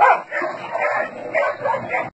Ah!